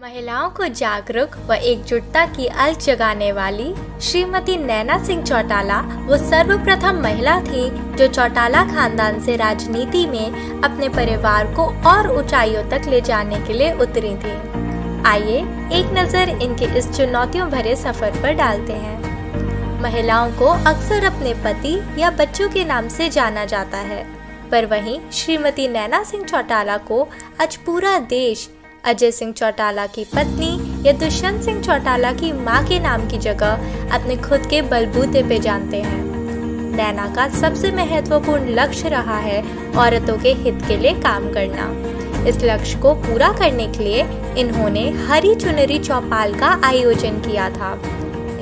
महिलाओं को जागरूक व एकजुटता की अल जगाने वाली श्रीमती नैना सिंह चौटाला, वो सर्वप्रथम महिला थी जो चौटाला खानदान से राजनीति में अपने परिवार को और ऊंचाइयों तक ले जाने के लिए उतरी थी। आइए एक नज़र इनके इस चुनौतियों भरे सफ़र पर डालते हैं। महिलाओं को अक्सर अपने पति या बच्चों के नाम से जाना जाता है, पर वहीं श्रीमती नैना सिंह चौटाला को आज पूरा देश अजय सिंह चौटाला की पत्नी या दुष्यंत सिंह चौटाला की माँ के नाम की जगह अपने खुद के बलबूते पे जानते हैं। नैना का सबसे महत्वपूर्ण लक्ष्य रहा है औरतों के हित के लिए काम करना। इस लक्ष्य को पूरा करने के लिए इन्होंने हरी चुनरी चौपाल का आयोजन किया था।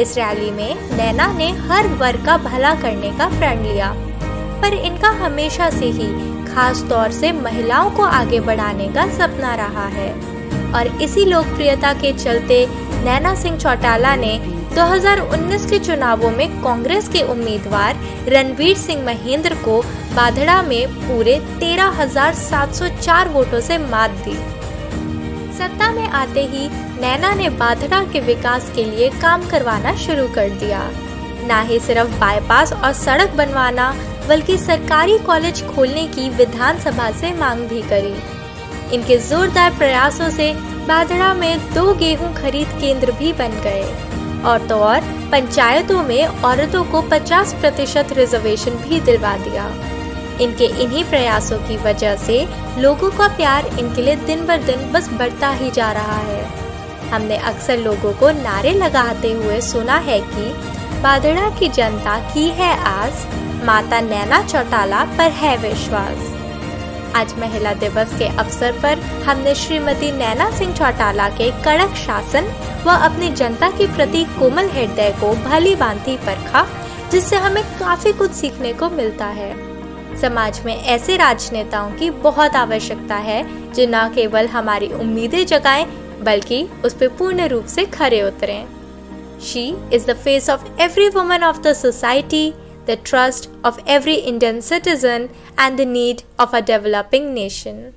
इस रैली में नैना ने हर वर्ग का भला करने का प्रण लिया। पर इनका हमेशा से ही खास तौर से महिलाओं को आगे बढ़ाने का सपना रहा है। और इसी लोकप्रियता के चलते नैना सिंह चौटाला ने 2019 के चुनावों में कांग्रेस के उम्मीदवार रणवीर सिंह महेंद्र को बाधड़ा में पूरे 13,704 वोटों से मात दी। सत्ता में आते ही नैना ने बाधड़ा के विकास के लिए काम करवाना शुरू कर दिया। न ही सिर्फ़ बाईपास और सड़क बनवाना बल्कि सरकारी कॉलेज खोलने की विधानसभा से मांग भी करी। इनके जोरदार प्रयासों से बादड़ा में दो गेहूँ खरीद केंद्र भी बन गए। और तो और, पंचायतों में औरतों को 50 प्रतिशत रिजर्वेशन भी दिलवा दिया। इनके इन्हीं प्रयासों की वजह से लोगों का प्यार इनके लिए दिन ब दिन बस बढ़ता ही जा रहा है। हमने अक्सर लोगों को नारे लगाते हुए सुना है कि बादड़ा की जनता की है आस माता नैना चौटाला पर है विश्वास। आज महिला दिवस के अवसर पर हमने श्रीमती नैना सिंह चौटाला के कड़क शासन व अपनी जनता के प्रति कोमल हृदय को भली बांधी परखा, जिससे हमें काफ़ी कुछ सीखने को मिलता है। समाज में ऐसे राजनेताओं की बहुत आवश्यकता है, जो न केवल हमारी उम्मीदें जगाएँ, बल्कि उस पर पूर्ण रूप से खरे उतरें। She is the face of every woman of the society the trust of every Indian citizen, and the need of a developing nation.